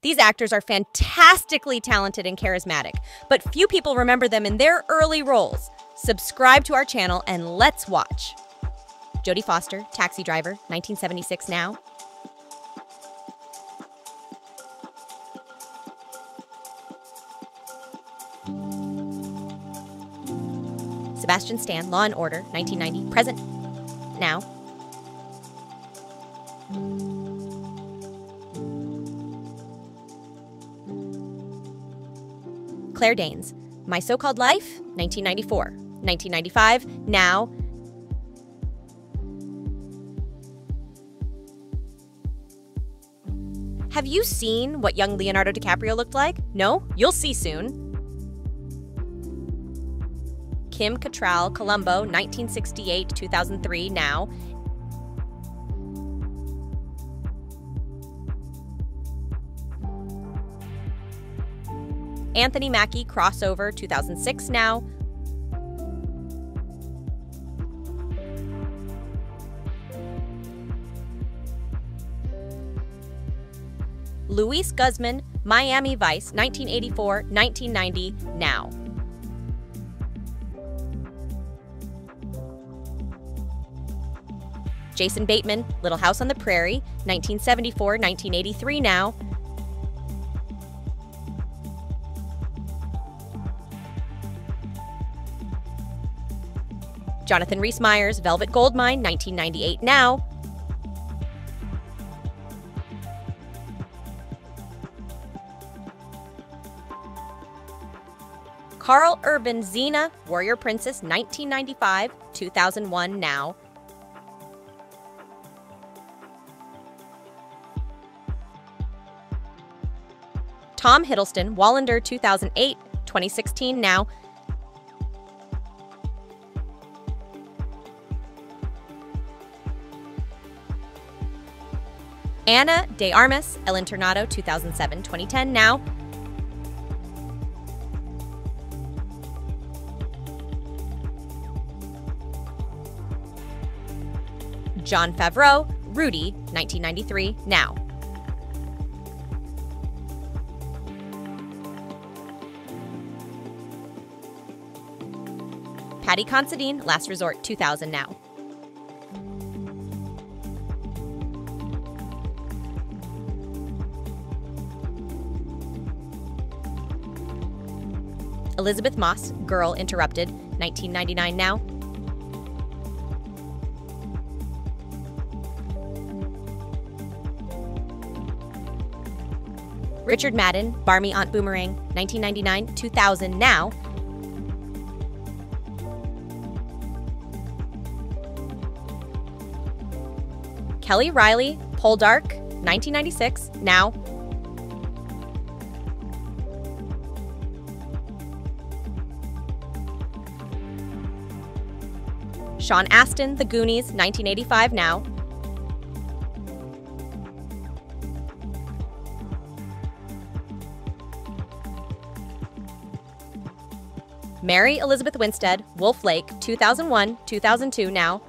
These actors are fantastically talented and charismatic, but few people remember them in their early roles. Subscribe to our channel and let's watch. Jodie Foster, Taxi Driver, 1976 now. Sebastian Stan, Law and Order, 1990, present, now. Claire Danes, My So Called Life, 1994. 1995, now. Have you seen what young Leonardo DiCaprio looked like? No? You'll see soon. Kim Cattrall, Columbo, 1968 2003, now. Anthony Mackie, Crossover, 2006, now. Luis Guzman, Miami Vice, 1984 1990, now. Jason Bateman, Little House on the Prairie, 1974 1983, now. Jonathan Rhys Meyers, Velvet Goldmine, 1998, now. Karl Urban Xena, Warrior Princess, 1995, 2001, now. Tom Hiddleston, Wallander, 2008, 2016, now. Ana de Armas, El Internado, 2007, 2010, now. Jon Favreau, Rudy, 1993, now. Paddy Considine, Last Resort, 2000, now. Elisabeth Moss, Girl Interrupted, 1999 now. Richard Madden, Barmy Aunt Boomerang, 1999 2000 now. Kelly Reilly, Poldark, 1996 now. Sean Astin, The Goonies, 1985 now. Mary Elizabeth Winstead, Wolf Lake, 2001 2002 now.